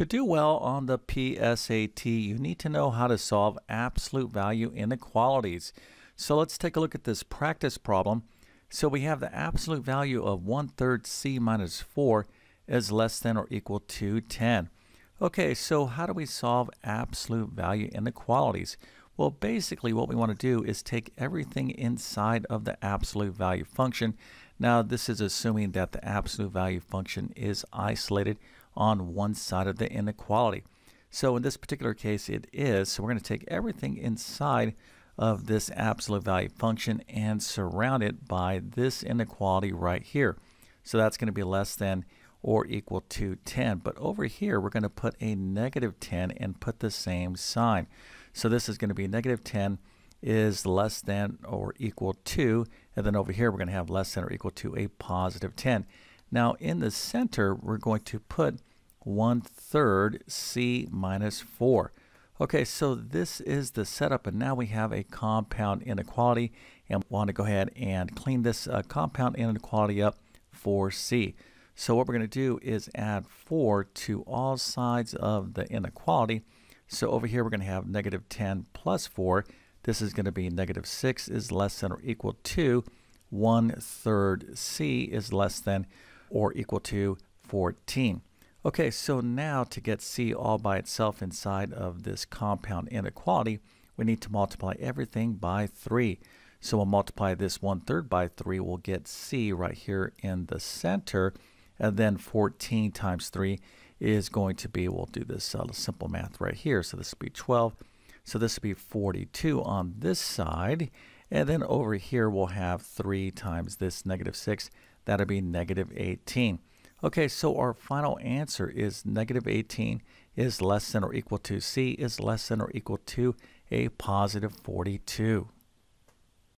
To do well on the PSAT, you need to know how to solve absolute value inequalities. So let's take a look at this practice problem. So we have the absolute value of 1 third c minus 4 is less than or equal to 10. Okay, so how do we solve absolute value inequalities? Well, basically what we want to do is take everything inside of the absolute value function. Now, this is assuming that the absolute value function is isolated on one side of the inequality. So in this particular case, it is. So we're going to take everything inside of this absolute value function and surround it by this inequality right here. So that's going to be less than or equal to 10. But over here, we're going to put a negative 10 and put the same sign. So this is going to be negative 10 is less than or equal to, and then over here we're going to have less than or equal to a positive 10. Now in the center, we're going to put 1 third c minus 4. Okay, so this is the setup, and now we have a compound inequality, and we want to go ahead and clean this uh, compound inequality up for c. So what we're going to do is add 4 to all sides of the inequality. So over here we're going to have negative 10 plus 4. This is going to be negative 6 is less than or equal to 1 third c is less than or equal to 14. Okay, so now to get c all by itself inside of this compound inequality, we need to multiply everything by 3. So we'll multiply this 1 third by 3, we'll get c right here in the center, and then 14 times 3 is going to be, we'll do this uh, simple math right here, so this will be 12. So this will be 42 on this side, and then over here we'll have 3 times this negative 6, that'll be negative 18. Okay, so our final answer is negative 18 is less than or equal to C is less than or equal to a positive 42.